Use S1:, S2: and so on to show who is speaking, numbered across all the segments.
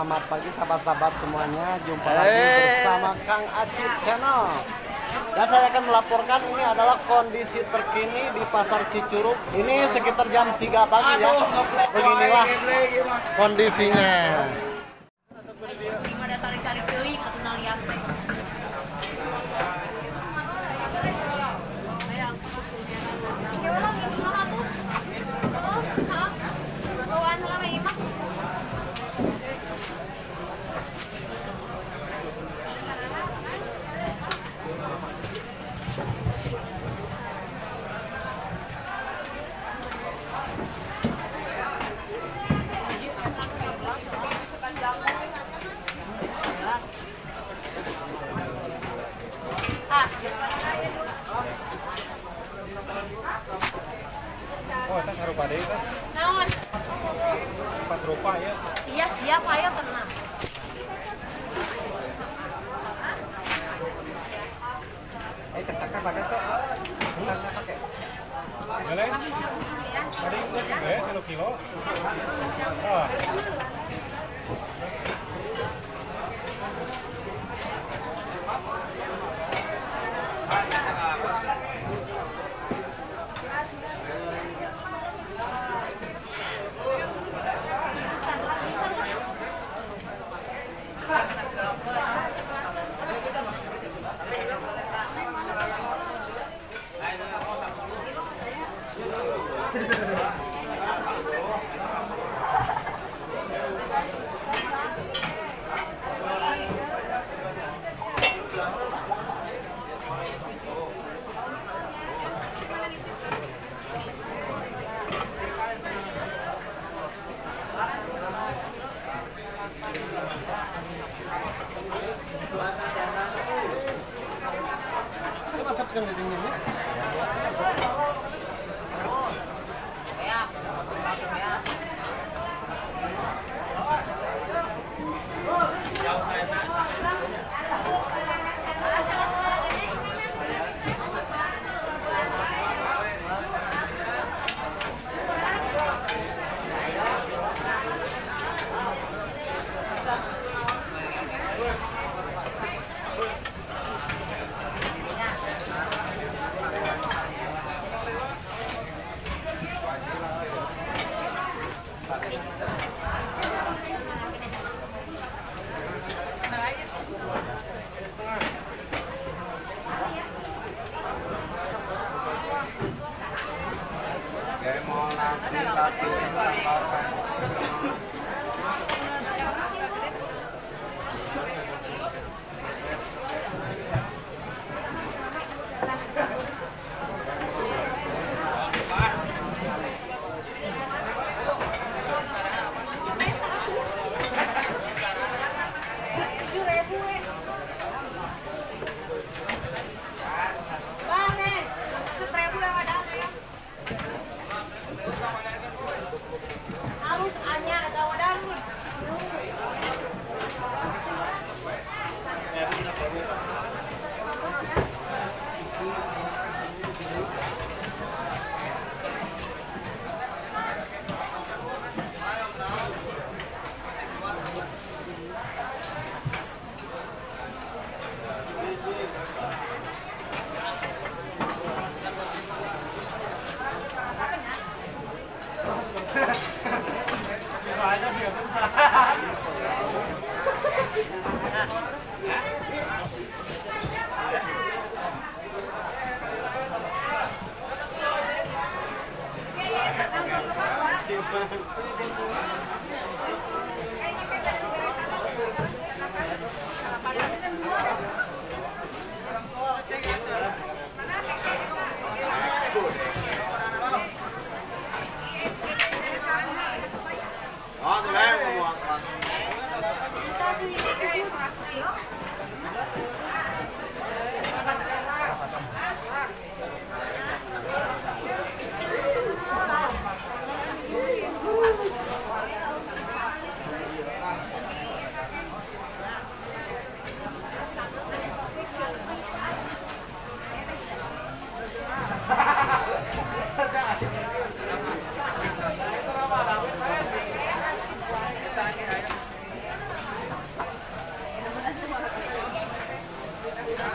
S1: Selamat pagi sahabat-sahabat semuanya. Jumpa lagi
S2: Eh.
S1: bersama Kang Acit Channel. Dan saya akan melaporkan ini adalah kondisi terkini di Pasar Cicurug. Ini sekitar jam 3 pagi ya. Beginilah kondisinya.
S3: Kan?
S4: Naon?
S3: Empat rupa ya.
S4: Iya siap ayo tenang.
S3: Eh, kentaknya pakai tuh. Kentaknya pakai. Boleh? Tadi itu sih, eh, kilo kilo.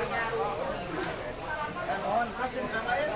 S4: Dan
S1: mohon kasih yang lain.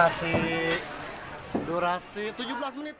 S1: Durasi durasi 17 menit.